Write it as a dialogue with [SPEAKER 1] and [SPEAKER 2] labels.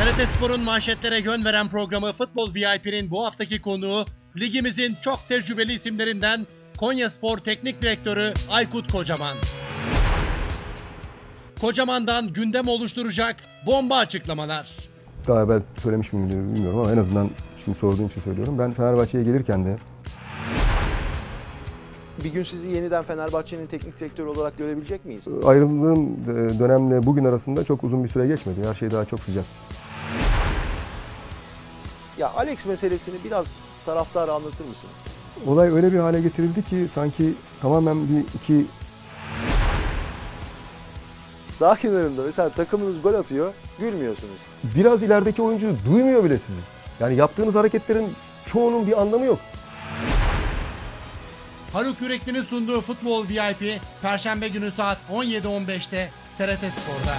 [SPEAKER 1] TRT Spor'un manşetlere yön veren programı Futbol VIP'nin bu haftaki konuğu ligimizin çok tecrübeli isimlerinden Konya Spor Teknik Direktörü Aykut Kocaman. Kocaman'dan gündem oluşturacak bomba açıklamalar.
[SPEAKER 2] Daha evvel söylemiş miyim bilmiyorum ama en azından şimdi sorduğun için söylüyorum. Ben Fenerbahçe'ye gelirken de
[SPEAKER 3] Bir gün sizi yeniden Fenerbahçe'nin teknik direktörü olarak görebilecek miyiz?
[SPEAKER 2] ayrıldığım e, dönemle bugün arasında çok uzun bir süre geçmedi. Her şey daha çok sıcak.
[SPEAKER 3] Ya Alex meselesini biraz taraftara anlatır mısınız?
[SPEAKER 2] Olay öyle bir hale getirildi ki sanki tamamen bir iki
[SPEAKER 3] Sağ kenarında mesela takımınız gol atıyor, gülmüyorsunuz.
[SPEAKER 2] biraz ilerideki oyuncu duymuyor bile sizi. Yani yaptığınız hareketlerin çoğunun bir anlamı yok.
[SPEAKER 1] Haluk Yürekli'nin sunduğu Futbol VIP Perşembe günü saat 17.15'te TRT Spor'da.